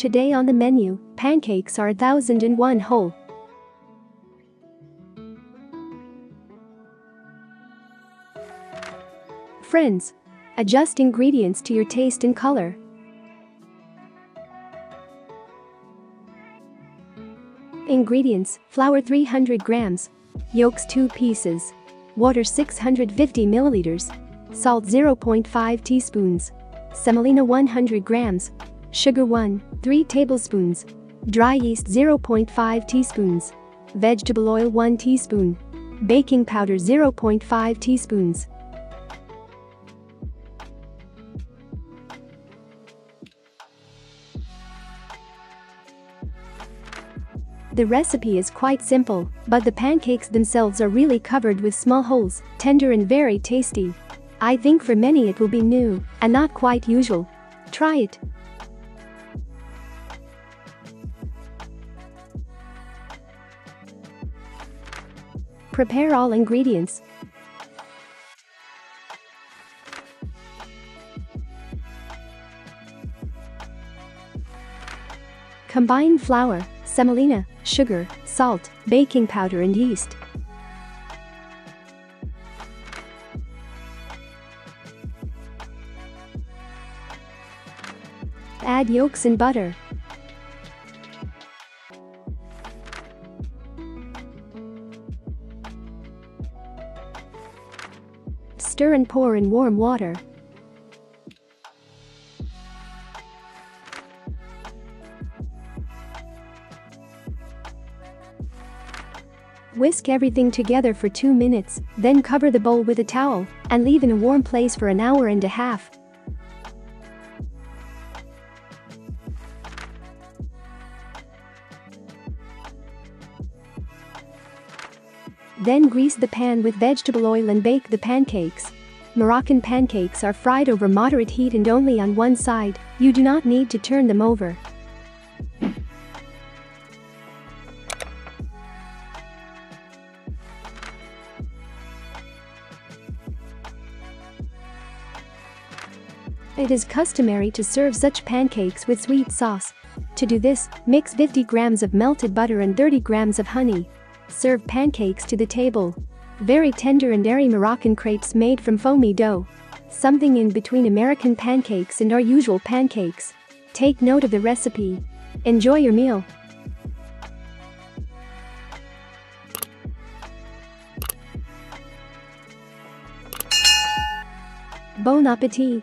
Today on the menu, pancakes are a 1001 hole. Friends. Adjust ingredients to your taste and color. Ingredients flour 300 grams, yolks 2 pieces, water 650 milliliters, salt 0.5 teaspoons, semolina 100 grams, sugar 1, 3 tablespoons, dry yeast 0.5 teaspoons, vegetable oil 1 teaspoon, baking powder 0.5 teaspoons. The recipe is quite simple, but the pancakes themselves are really covered with small holes, tender and very tasty. I think for many it will be new and not quite usual. Try it. Prepare all ingredients. Combine flour, semolina, sugar, salt, baking powder and yeast. Add yolks and butter. Stir and pour in warm water. Whisk everything together for 2 minutes, then cover the bowl with a towel and leave in a warm place for an hour and a half. Then grease the pan with vegetable oil and bake the pancakes. Moroccan pancakes are fried over moderate heat and only on one side, you do not need to turn them over. It is customary to serve such pancakes with sweet sauce. To do this, mix 50 grams of melted butter and 30 grams of honey. Serve pancakes to the table. Very tender and airy Moroccan crepes made from foamy dough. Something in between American pancakes and our usual pancakes. Take note of the recipe. Enjoy your meal. Bon appetit!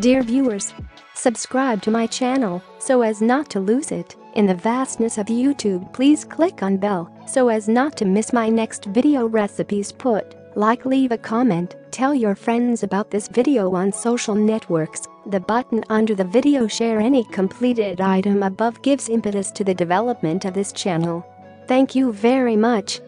Dear viewers, subscribe to my channel so as not to lose it. In the vastness of YouTube please click on bell so as not to miss my next video recipes put. Like leave a comment, tell your friends about this video on social networks. The button under the video share any completed item above gives impetus to the development of this channel. Thank you very much.